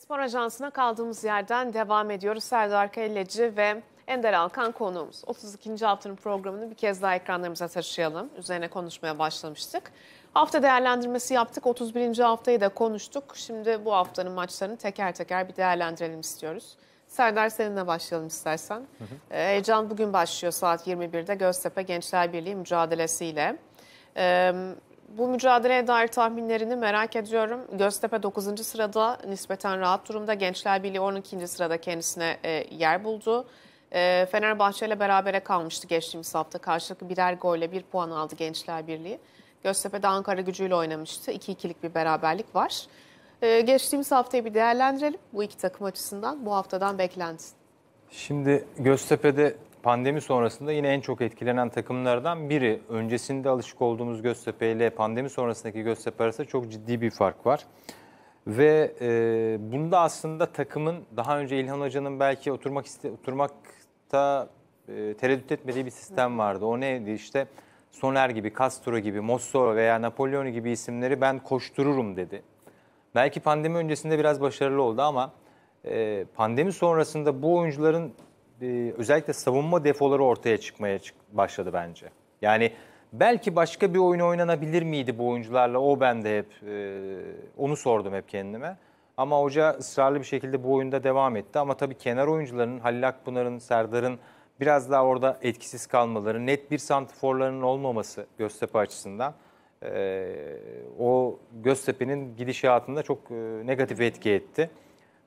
Spor Ajansı'na kaldığımız yerden devam ediyoruz. Serdar Kelleci ve Ender Alkan konuğumuz. 32. haftanın programını bir kez daha ekranlarımıza taşıyalım. Üzerine konuşmaya başlamıştık. Hafta değerlendirmesi yaptık. 31. haftayı da konuştuk. Şimdi bu haftanın maçlarını teker teker bir değerlendirelim istiyoruz. Serdar seninle başlayalım istersen. Hı hı. Heyecan bugün başlıyor saat 21'de Göztepe Gençler Birliği mücadelesiyle. Bu mücadeleye dair tahminlerini merak ediyorum. Göztepe 9. sırada nispeten rahat durumda. Gençler Birliği 12. sırada kendisine e, yer buldu. E, Fenerbahçe ile berabere kalmıştı geçtiğimiz hafta. Karşılıklı birer golle bir puan aldı Gençler Birliği. Göztepe de Ankara gücüyle oynamıştı. 2-2'lik bir beraberlik var. E, geçtiğimiz haftayı bir değerlendirelim bu iki takım açısından. Bu haftadan beklentisi. Şimdi Göztepe'de pandemi sonrasında yine en çok etkilenen takımlardan biri. Öncesinde alışık olduğumuz Göztepe ile pandemi sonrasındaki Göztepe arasında çok ciddi bir fark var. Ve e, bunda aslında takımın daha önce İlhan Hoca'nın belki oturmak iste, oturmakta e, tereddüt etmediği bir sistem vardı. O neydi işte Soner gibi, Castro gibi, Mossoro veya Napoleoni gibi isimleri ben koştururum dedi. Belki pandemi öncesinde biraz başarılı oldu ama e, pandemi sonrasında bu oyuncuların e, özellikle savunma defoları ortaya çıkmaya başladı bence. Yani belki başka bir oyun oynanabilir miydi bu oyuncularla? O ben de hep e, onu sordum hep kendime. Ama hoca ısrarlı bir şekilde bu oyunda devam etti. Ama tabii kenar oyuncuların, Halil Akpınar'ın, Serdar'ın biraz daha orada etkisiz kalmaları, net bir santiforlarının olmaması Göztepe açısından e, o Göztepe'nin gidişatında çok negatif etki etti.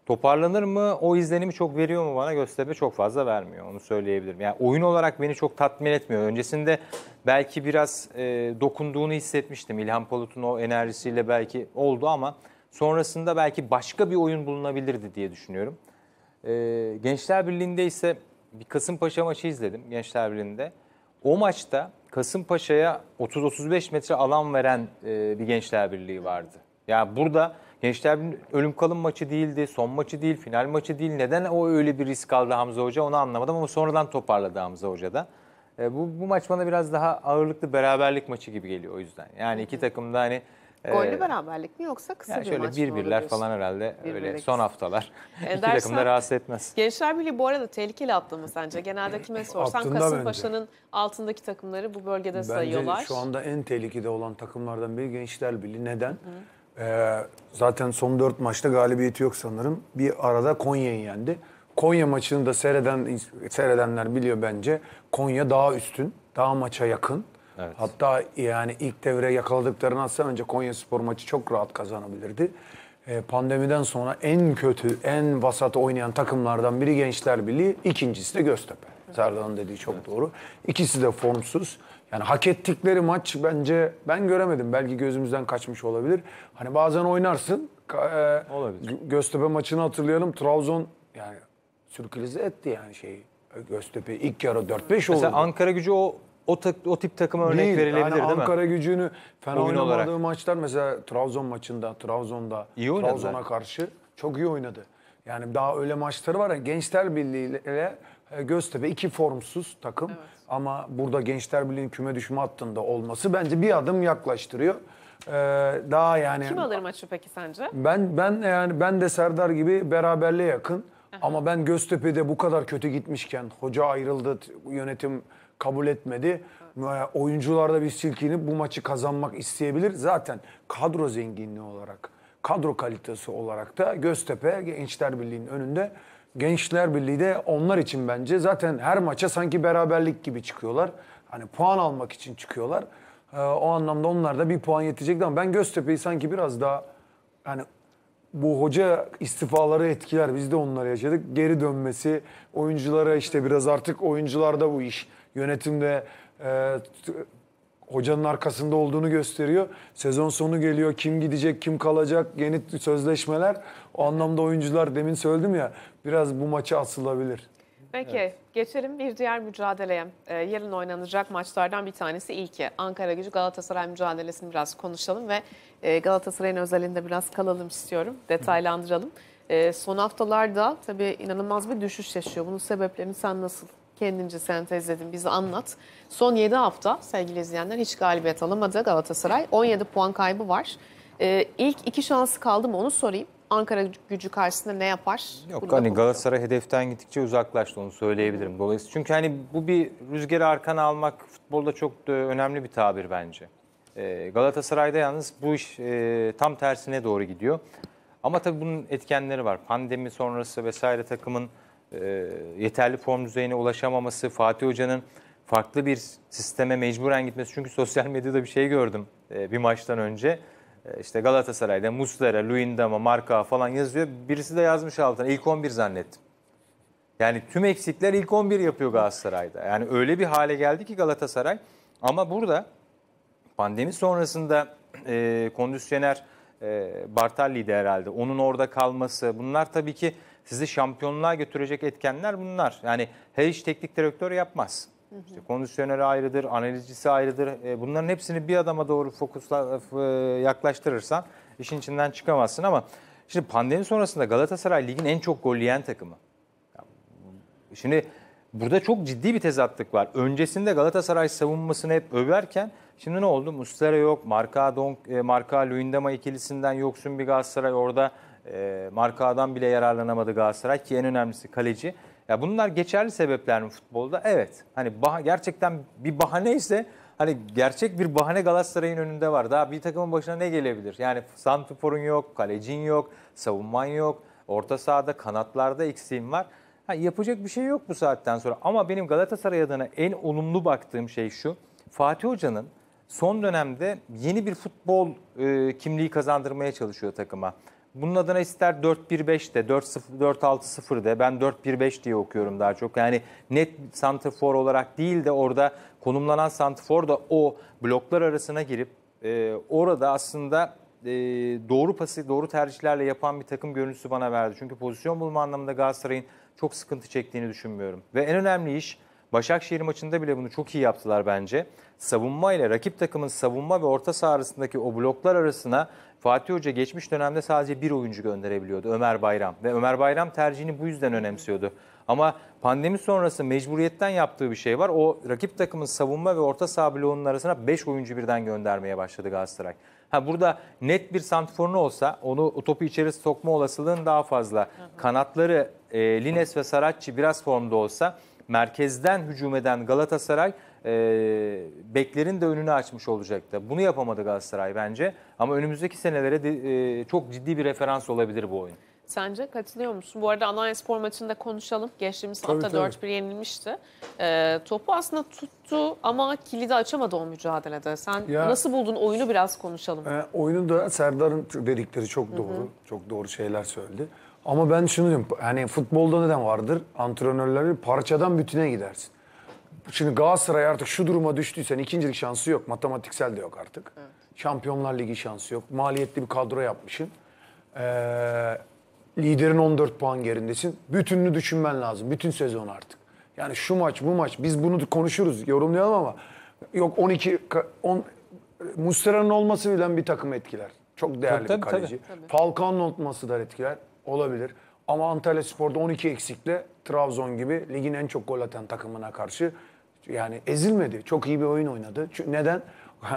Toparlanır mı? O izlenimi çok veriyor mu bana? Göztepe çok fazla vermiyor. Onu söyleyebilirim. Yani oyun olarak beni çok tatmin etmiyor. Öncesinde belki biraz e, dokunduğunu hissetmiştim. İlhan Palut'un o enerjisiyle belki oldu ama sonrasında belki başka bir oyun bulunabilirdi diye düşünüyorum. E, Gençler Birliği'nde ise bir Kasımpaşa maçı izledim Gençler Birliği'nde. O maçta Kasımpaşa'ya 30-35 metre alan veren e, bir Gençler Birliği vardı. Yani burada Gençler ölüm kalım maçı değildi, son maçı değil, final maçı değil. Neden o öyle bir risk aldı Hamza Hoca onu anlamadım ama sonradan toparladı Hamza Hoca da. E, bu, bu maç bana biraz daha ağırlıklı beraberlik maçı gibi geliyor o yüzden. Yani iki takım da hani Gollü ee, beraberlik mi yoksa kısa yani bir şöyle maç bir birler falan herhalde bir öyle son haftalar. İki takım da rahatsız etmez. Gençler Birliği bu arada tehlikeli attı mı sence? Genelde kime sorsan Kasımpaşa'nın altındaki takımları bu bölgede bence sayıyorlar. Bence şu anda en tehlikede olan takımlardan biri Gençler Birliği. Neden? Hı. Ee, zaten son dört maçta galibiyeti yok sanırım. Bir arada Konya'yı yendi. Konya maçını da seyreden seyredenler biliyor bence. Konya daha üstün, daha maça yakın. Evet. Hatta yani ilk devre yakaladıklarını atsa önce Konya Spor maçı çok rahat kazanabilirdi. Ee, pandemiden sonra en kötü, en vasat oynayan takımlardan biri Gençler Birliği, ikincisi de Göztepe. Serdar'ın dediği çok evet. doğru. İkisi de formsuz. Yani hak ettikleri maç bence ben göremedim. Belki gözümüzden kaçmış olabilir. Hani bazen oynarsın. E, olabilir. Göztepe maçını hatırlayalım. Trabzon yani sürkülize etti yani şeyi. Göztepe ilk yarı 4-5 oldu. Mesela Ankara gücü o o, tak, o tip takıma örnek değil, verilebilir yani değil Ankara mi? Ankara gücünü fena Oyun oynamadığı olarak. maçlar mesela Trabzon maçında, Trabzon'da, iyi Trabzon'a karşı çok iyi oynadı. Yani daha öyle maçları var ya Gençler Birliği ile e, Göztepe iki formsuz takım. Evet. Ama burada Gençler Birliği'nin küme düşme hattında olması bence bir adım yaklaştırıyor. Ee, daha yani Kim alır maçı peki sence? Ben ben yani ben de Serdar gibi beraberliğe yakın. Ama ben Göztepe'de bu kadar kötü gitmişken hoca ayrıldı, yönetim kabul etmedi. Evet. Oyuncular da bir silkinip bu maçı kazanmak isteyebilir. Zaten kadro zenginliği olarak, kadro kalitesi olarak da Göztepe Gençler Birliği'nin önünde. Gençler Birliği de onlar için bence zaten her maça sanki beraberlik gibi çıkıyorlar. Hani puan almak için çıkıyorlar. Ee, o anlamda onlar da bir puan yetecekti ama ben Göztepe'yi sanki biraz daha hani bu hoca istifaları etkiler. Biz de onları yaşadık. Geri dönmesi, oyunculara işte biraz artık oyuncularda bu iş. Yönetimde e, hocanın arkasında olduğunu gösteriyor. Sezon sonu geliyor. Kim gidecek, kim kalacak, yeni sözleşmeler. O anlamda oyuncular demin söyledim ya biraz bu maça asılabilir. Peki evet. geçelim bir diğer mücadeleye. Ee, yarın oynanacak maçlardan bir tanesi ilki. Ankara gücü Galatasaray mücadelesini biraz konuşalım ve e, Galatasaray'ın özelinde biraz kalalım istiyorum. Detaylandıralım. E, son haftalarda tabii inanılmaz bir düşüş yaşıyor. Bunun sebeplerini sen nasıl kendince sentezledin bize anlat. Son 7 hafta sevgili izleyenler hiç galibiyet alamadı Galatasaray. 17 puan kaybı var. Ee, ilk iki şansı kaldı mı onu sorayım. Ankara gücü karşısında ne yapar? Yok Bunu hani. Galatasaray hedeften gittikçe uzaklaştı onu söyleyebilirim. Dolayısıyla çünkü hani bu bir rüzgarı arkana almak futbolda çok önemli bir tabir bence. Ee, Galatasaray'da yalnız bu iş e, tam tersine doğru gidiyor. Ama tabii bunun etkenleri var. Pandemi sonrası vesaire takımın e, yeterli form düzeyine ulaşamaması, Fatih Hoca'nın farklı bir sisteme mecburen gitmesi. Çünkü sosyal medyada bir şey gördüm e, bir maçtan önce. E, işte Galatasaray'da Muslera, Luyendama, Marka falan yazıyor. Birisi de yazmış altına ilk 11 zannettim. Yani tüm eksikler ilk 11 yapıyor Galatasaray'da. Yani öyle bir hale geldi ki Galatasaray. Ama burada pandemi sonrasında e, kondisyoner e, Bartalli'ydi herhalde. Onun orada kalması bunlar tabii ki sizi şampiyonluğa götürecek etkenler bunlar. Yani her iş teknik direktör yapmaz. İşte kondisyoneri ayrıdır, analizcisi ayrıdır. E, bunların hepsini bir adama doğru fokusla e, yaklaştırırsan işin içinden çıkamazsın ama şimdi pandemi sonrasında Galatasaray ligin en çok gol yiyen takımı. Şimdi burada çok ciddi bir tezatlık var. Öncesinde Galatasaray savunmasını hep överken şimdi ne oldu? Muslera yok, Marka Donk, e, Marka Luyendama ikilisinden yoksun bir Galatasaray orada e, Marka'dan bile yararlanamadı Galatasaray ki en önemlisi kaleci. Ya bunlar geçerli sebepler mi futbolda? Evet. Hani bah- gerçekten bir bahane ise hani gerçek bir bahane Galatasaray'ın önünde var. Daha bir takımın başına ne gelebilir? Yani santiforun yok, kalecin yok, savunman yok. Orta sahada, kanatlarda eksiğin var. Ha, yapacak bir şey yok bu saatten sonra. Ama benim Galatasaray adına en olumlu baktığım şey şu. Fatih Hoca'nın son dönemde yeni bir futbol e, kimliği kazandırmaya çalışıyor takıma. Bunun adına ister 4-1-5 de, 4-0, 4-6-0 de, ben 4-1-5 diye okuyorum daha çok. Yani net santrfor olarak değil de orada konumlanan santrfor da o bloklar arasına girip e, orada aslında e, doğru pası, doğru tercihlerle yapan bir takım görüntüsü bana verdi. Çünkü pozisyon bulma anlamında Galatasaray'ın çok sıkıntı çektiğini düşünmüyorum. Ve en önemli iş Başakşehir maçında bile bunu çok iyi yaptılar bence. Savunma ile rakip takımın savunma ve orta saha arasındaki o bloklar arasına Fatih Hoca geçmiş dönemde sadece bir oyuncu gönderebiliyordu Ömer Bayram. Ve Ömer Bayram tercihini bu yüzden önemsiyordu. Ama pandemi sonrası mecburiyetten yaptığı bir şey var. O rakip takımın savunma ve orta saha bloğunun arasına 5 oyuncu birden göndermeye başladı Galatasaray. Ha burada net bir santiforunu olsa onu topu içeri sokma olasılığın daha fazla. Kanatları e, Lines ve Saratçı biraz formda olsa merkezden hücum eden Galatasaray e, beklerin de önünü açmış olacaktı. Bunu yapamadı Galatasaray bence. Ama önümüzdeki senelere de, e, çok ciddi bir referans olabilir bu oyun. Sence katılıyor musun? Bu arada Alanya Spor maçında konuşalım. Geçtiğimiz Tabii, hafta tabii. 4-1 yenilmişti. Ee, topu aslında tuttu ama kilidi açamadı o mücadelede. Sen Ya- nasıl buldun oyunu biraz konuşalım. E, oyunu da Serdar'ın dedikleri çok doğru. Çok doğru şeyler söyledi. Ama ben şunu diyorum. Hani futbolda neden vardır? Antrenörler parçadan bütüne gidersin. Şimdi Galatasaray artık şu duruma düştüysen ikincilik şansı yok. Matematiksel de yok artık. Şampiyonlar Ligi şansı yok. Maliyetli bir kadro yapmışsın. Ee, liderin 14 puan gerindesin. Bütününü düşünmen lazım. Bütün sezon artık. Yani şu maç bu maç biz bunu konuşuruz yorumlayalım ama yok 12 ka- 10 Muslera'nın olması bile bir takım etkiler. Çok değerli Tabii, bir kaleci. tabii. Falcao'nun olması da etkiler. Olabilir. Ama Antalya Spor'da 12 eksikle Trabzon gibi ligin en çok gol atan takımına karşı yani ezilmedi. Çok iyi bir oyun oynadı. Çünkü neden?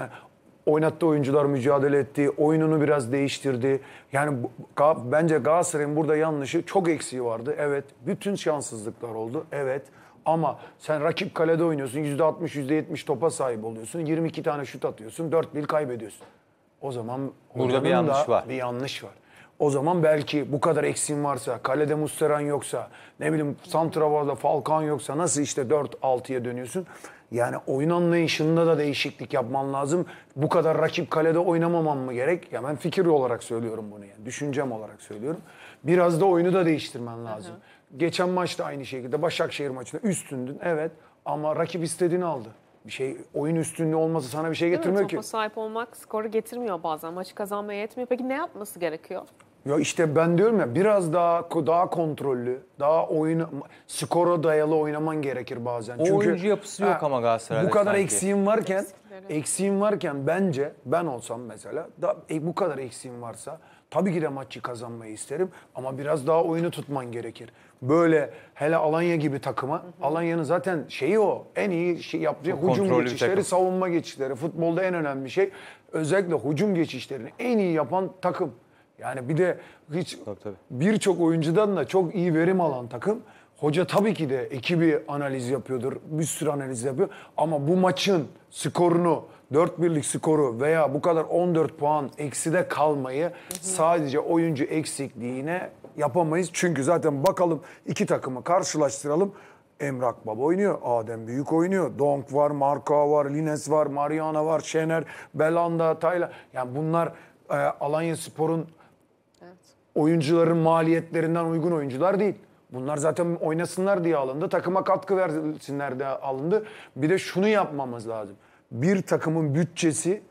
Oynattığı oyuncular mücadele etti. Oyununu biraz değiştirdi. Yani bence Galatasaray'ın burada yanlışı çok eksiği vardı. Evet. Bütün şanssızlıklar oldu. Evet. Ama sen rakip kalede oynuyorsun. %60, %70 topa sahip oluyorsun. 22 tane şut atıyorsun. 4-1 kaybediyorsun. O zaman Burada bir yanlış var. Bir yanlış var. O zaman belki bu kadar eksiğin varsa, kalede Musteran yoksa, ne bileyim Santrafor'da Falcao yoksa nasıl işte 4-6'ya dönüyorsun? Yani oyun anlayışında da değişiklik yapman lazım. Bu kadar rakip kalede oynamaman mı gerek? Ya ben fikir olarak söylüyorum bunu yani. Düşüncem olarak söylüyorum. Biraz da oyunu da değiştirmen lazım. Geçen maçta aynı şekilde Başakşehir maçında üstündün evet ama rakip istediğini aldı. Bir şey oyun üstünlüğü olması sana bir şey getirmiyor ki. Topa sahip olmak skoru getirmiyor bazen. Maçı kazanmaya yetmiyor. Peki ne yapması gerekiyor? Ya işte ben diyorum ya biraz daha daha kontrollü, daha oyun skora dayalı oynaman gerekir bazen. O oyuncu yapısı yok ama Galatasaray'da Bu kadar sanki. eksiğin varken, eksiğin varken bence ben olsam mesela da, e, bu kadar eksiğin varsa tabii ki de maçı kazanmayı isterim ama biraz daha oyunu tutman gerekir. Böyle hele Alanya gibi takıma, Alanya'nın zaten şeyi o. En iyi şey yaptığı hücum geçişleri, takım. savunma geçişleri. Futbolda en önemli şey özellikle hücum geçişlerini en iyi yapan takım. Yani bir de hiç birçok oyuncudan da çok iyi verim alan takım. Hoca tabii ki de ekibi analiz yapıyordur. Bir sürü analiz yapıyor. Ama bu maçın skorunu 4 birlik skoru veya bu kadar 14 puan ekside kalmayı sadece oyuncu eksikliğine yapamayız. Çünkü zaten bakalım iki takımı karşılaştıralım. Emrak Baba oynuyor, Adem Büyük oynuyor, Donk var, Marka var, Lines var, Mariana var, Şener, Belanda, Tayla. Yani bunlar e, Alanya Spor'un oyuncuların maliyetlerinden uygun oyuncular değil. Bunlar zaten oynasınlar diye alındı. Takıma katkı versinler diye alındı. Bir de şunu yapmamız lazım. Bir takımın bütçesi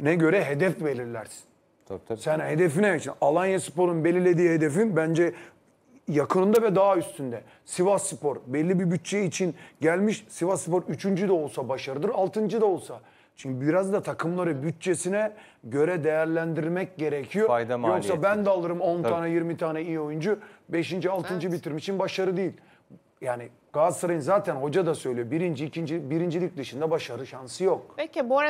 ne göre hedef belirlersin. Tabii, tabii. Sen hedefine için Alanya Spor'un belirlediği hedefin bence yakınında ve daha üstünde. Sivas Spor belli bir bütçe için gelmiş. Sivas Spor üçüncü de olsa başarıdır, altıncı da olsa. Çünkü biraz da takımları bütçesine göre değerlendirmek gerekiyor. Fayda Yoksa maliyeti. ben de alırım 10 Tabii. tane 20 tane iyi oyuncu. 5. 6. bitirmişim başarı değil. Yani Galatasaray'ın zaten hoca da söylüyor. Birinci, ikinci, birincilik dışında başarı şansı yok. Peki bu arada